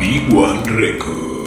Big One Records.